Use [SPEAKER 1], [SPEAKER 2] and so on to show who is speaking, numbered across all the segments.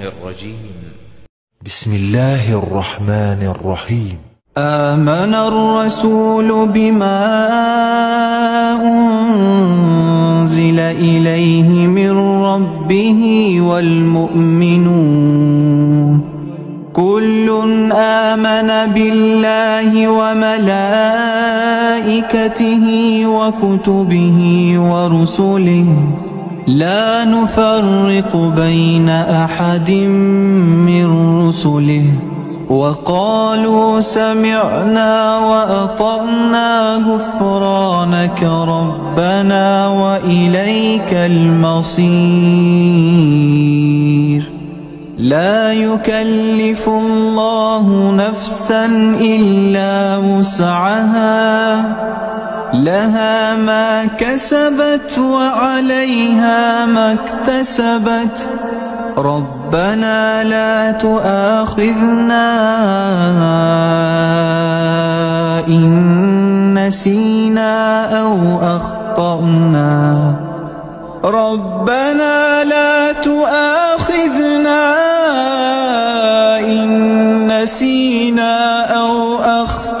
[SPEAKER 1] الرجيم.
[SPEAKER 2] بسم الله الرحمن الرحيم.
[SPEAKER 3] آمن الرسول بما أنزل إليه من ربه والمؤمنون. كل آمن بالله وملائكته وكتبه ورسله. لا نفرق بين أحد من رسله. وقالوا سمعنا وأطعنا غفرانك ربنا وإليك المصير. لا يكلف الله نفسا إلا وسعها. لها ما كسبت وعليها ما اكتسبت. ربنا لا تؤاخذنا إن نسينا أو أخطأنا. ربنا لا تؤاخذنا إن نسينا أو أخطأنا.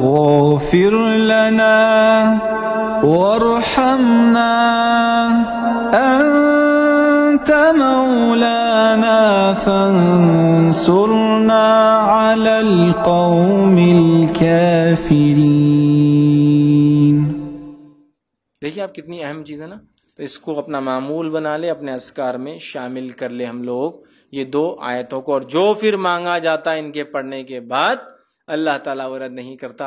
[SPEAKER 3] واغفر لنا وارحمنا أنت مولانا فانصرنا على القوم الكافرين
[SPEAKER 4] देखिए आप कितनी अहम चीज़ है ना तो इसको अपना मामूल बना ले अपने अस्कार में शामिल कर ले हम लोग ये दो आयतों को और जो फिर मांगा जाता है इनके पढ़ने के बाद अल्लाह ताला वो रद्द नहीं करता